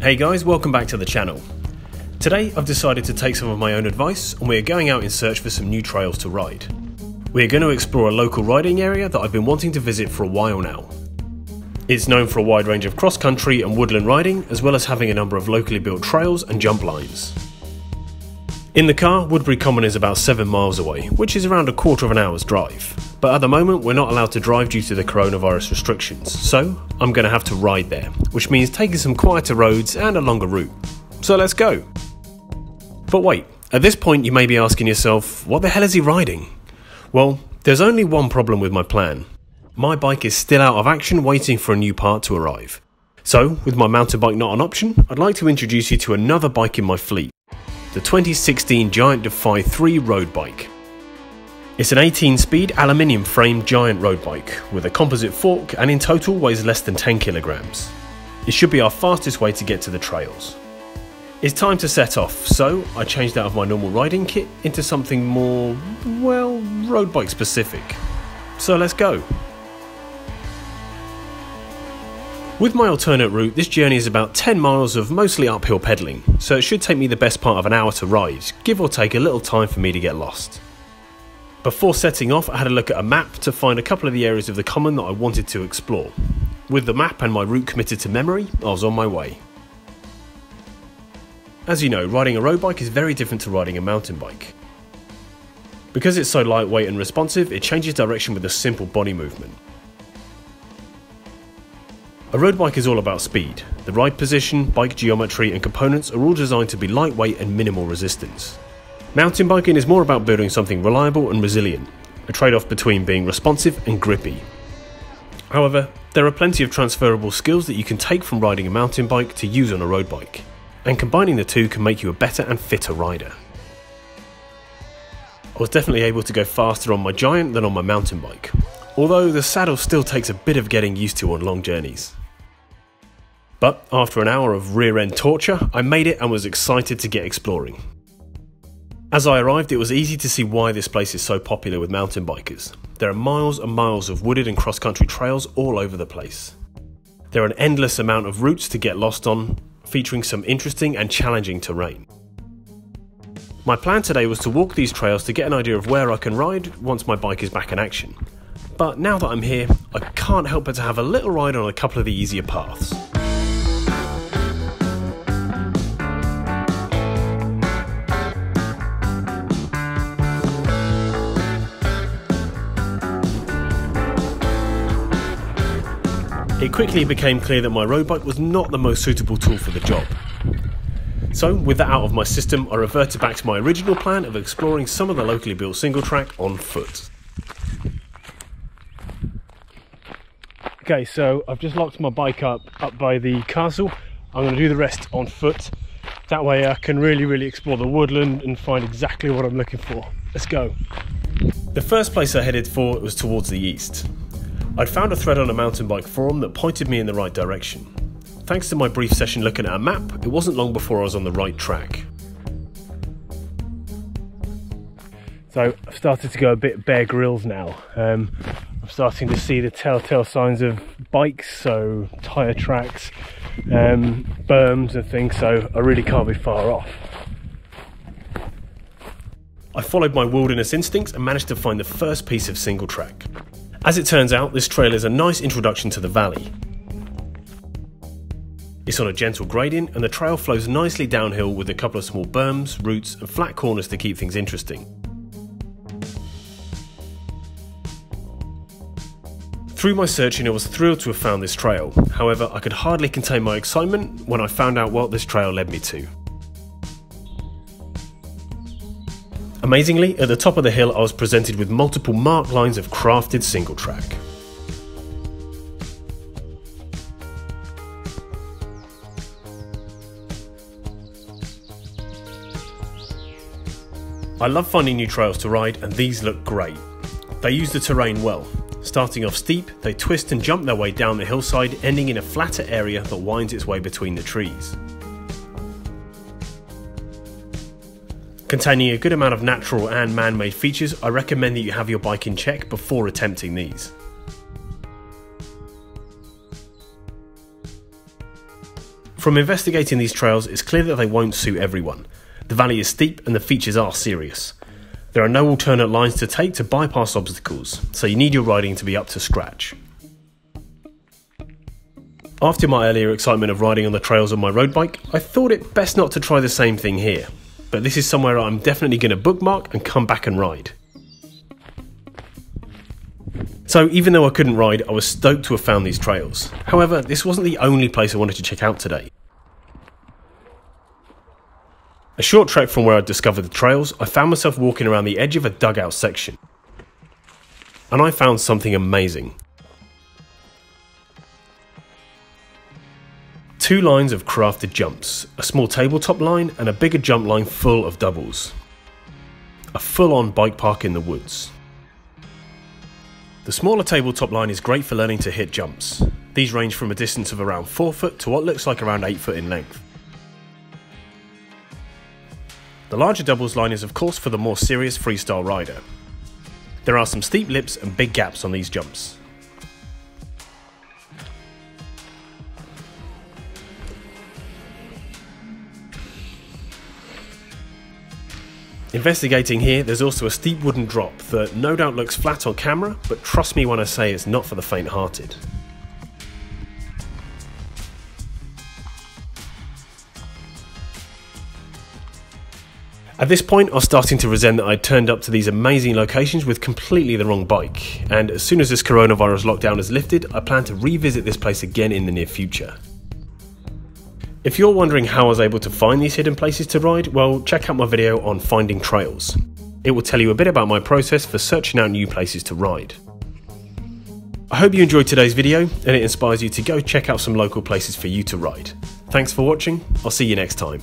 Hey guys, welcome back to the channel. Today I've decided to take some of my own advice and we are going out in search for some new trails to ride. We are going to explore a local riding area that I've been wanting to visit for a while now. It's known for a wide range of cross country and woodland riding, as well as having a number of locally built trails and jump lines. In the car, Woodbury Common is about 7 miles away, which is around a quarter of an hour's drive. But at the moment, we're not allowed to drive due to the coronavirus restrictions, so I'm going to have to ride there, which means taking some quieter roads and a longer route. So let's go! But wait, at this point, you may be asking yourself, what the hell is he riding? Well, there's only one problem with my plan. My bike is still out of action, waiting for a new part to arrive. So, with my mountain bike not an option, I'd like to introduce you to another bike in my fleet the 2016 Giant Defy 3 road bike. It's an 18 speed aluminium framed giant road bike with a composite fork and in total weighs less than 10 kilograms. It should be our fastest way to get to the trails. It's time to set off, so I changed out of my normal riding kit into something more, well, road bike specific. So let's go. With my alternate route, this journey is about 10 miles of mostly uphill pedalling, so it should take me the best part of an hour to ride, give or take a little time for me to get lost. Before setting off, I had a look at a map to find a couple of the areas of the common that I wanted to explore. With the map and my route committed to memory, I was on my way. As you know, riding a road bike is very different to riding a mountain bike. Because it's so lightweight and responsive, it changes direction with a simple body movement. A road bike is all about speed. The ride position, bike geometry, and components are all designed to be lightweight and minimal resistance. Mountain biking is more about building something reliable and resilient, a trade off between being responsive and grippy. However, there are plenty of transferable skills that you can take from riding a mountain bike to use on a road bike, and combining the two can make you a better and fitter rider. I was definitely able to go faster on my Giant than on my mountain bike, although the saddle still takes a bit of getting used to on long journeys. But after an hour of rear end torture, I made it and was excited to get exploring. As I arrived, it was easy to see why this place is so popular with mountain bikers. There are miles and miles of wooded and cross country trails all over the place. There are an endless amount of routes to get lost on, featuring some interesting and challenging terrain. My plan today was to walk these trails to get an idea of where I can ride once my bike is back in action. But now that I'm here, I can't help but to have a little ride on a couple of the easier paths. It quickly became clear that my road bike was not the most suitable tool for the job. So, with that out of my system, I reverted back to my original plan of exploring some of the locally built single track on foot. Okay, so I've just locked my bike up up by the castle. I'm going to do the rest on foot. That way I can really, really explore the woodland and find exactly what I'm looking for. Let's go. The first place I headed for was towards the east. I'd found a thread on a mountain bike forum that pointed me in the right direction. Thanks to my brief session looking at a map, it wasn't long before I was on the right track. So I've started to go a bit Bear Grylls now. Um, I'm starting to see the telltale signs of bikes, so tyre tracks, um, berms and things, so I really can't be far off. I followed my wilderness instincts and managed to find the first piece of single track. As it turns out, this trail is a nice introduction to the valley. It's on a gentle gradient and the trail flows nicely downhill with a couple of small berms, roots, and flat corners to keep things interesting. Through my searching, I was thrilled to have found this trail. However, I could hardly contain my excitement when I found out what this trail led me to. Amazingly, at the top of the hill I was presented with multiple marked lines of crafted single track. I love finding new trails to ride and these look great. They use the terrain well. Starting off steep, they twist and jump their way down the hillside, ending in a flatter area that winds its way between the trees. Containing a good amount of natural and man-made features, I recommend that you have your bike in check before attempting these. From investigating these trails, it's clear that they won't suit everyone. The valley is steep and the features are serious. There are no alternate lines to take to bypass obstacles, so you need your riding to be up to scratch. After my earlier excitement of riding on the trails on my road bike, I thought it best not to try the same thing here. But this is somewhere I'm definitely going to bookmark and come back and ride. So even though I couldn't ride, I was stoked to have found these trails. However, this wasn't the only place I wanted to check out today. A short trek from where I discovered the trails, I found myself walking around the edge of a dugout section. And I found something amazing. Two lines of crafted jumps, a small tabletop line and a bigger jump line full of doubles. A full on bike park in the woods. The smaller tabletop line is great for learning to hit jumps. These range from a distance of around 4 foot to what looks like around 8 foot in length. The larger doubles line is of course for the more serious freestyle rider. There are some steep lips and big gaps on these jumps. Investigating here, there's also a steep wooden drop that no doubt looks flat on camera, but trust me when I say it's not for the faint hearted. At this point, I was starting to resent that I'd turned up to these amazing locations with completely the wrong bike, and as soon as this coronavirus lockdown is lifted, I plan to revisit this place again in the near future. If you're wondering how I was able to find these hidden places to ride, well, check out my video on finding trails. It will tell you a bit about my process for searching out new places to ride. I hope you enjoyed today's video and it inspires you to go check out some local places for you to ride. Thanks for watching, I'll see you next time.